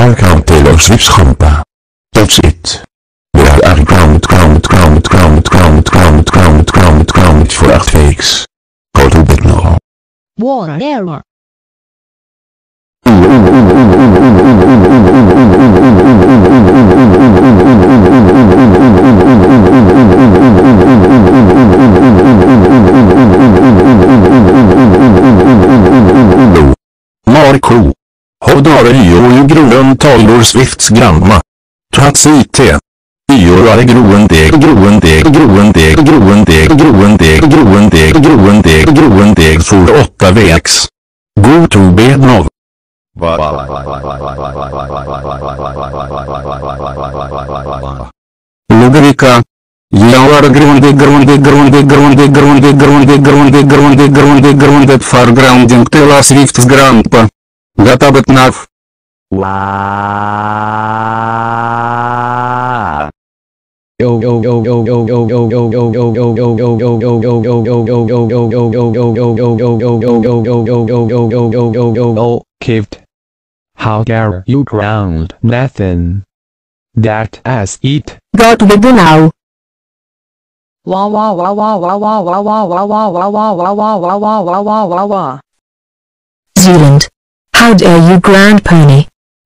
Oh, daar je waar kan Taylor Swift schampa. That's it. We are grounded, grounded, grounded, grounded, grounded, grounded, grounded, grounded, grounded for 8 weeks. Go to bed now. Whatever. Marco. Hodare jo groen vara Ioju Groen Talor Swifts granna. Trats IT. Ioare Groendeg Groendeg Groendeg Groendeg Groendeg Groendeg Groendeg Groendeg for 8 VX. God Tobednov. Ludovica. Jauar grundig grundig grundig grundig grundig grundig grundig grundig grundig grundig foregrounding till Swifts grandpa. Gatabat nav. Wow. Oh, caved. How dare you ground nothing? That ass eat. Got with you now. Wah wah wah wah wah wah wah wah wah wah wah wah wah wah wah wah wah wah wah wah. Zealand. How dare you grand pony?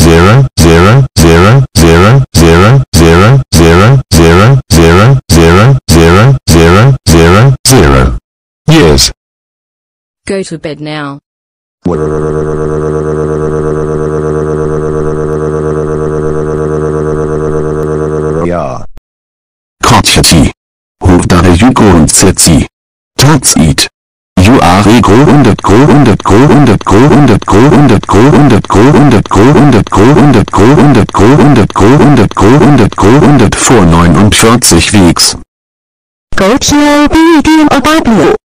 zero zero zero zero zero zero zero zero zero zero zero zero zero zero zero years. Go to bed now. Ja. Kotcheti. Hurdare Jugo und Zetzi. Tots eat. You are a go hundert go hundert go hundert go hundert go hundert go hundert go hundert go hundert go hundert go hundert go hundert go hundert go hundert go hundert vor 49 Weeks. Go to BD or Bible. Ah!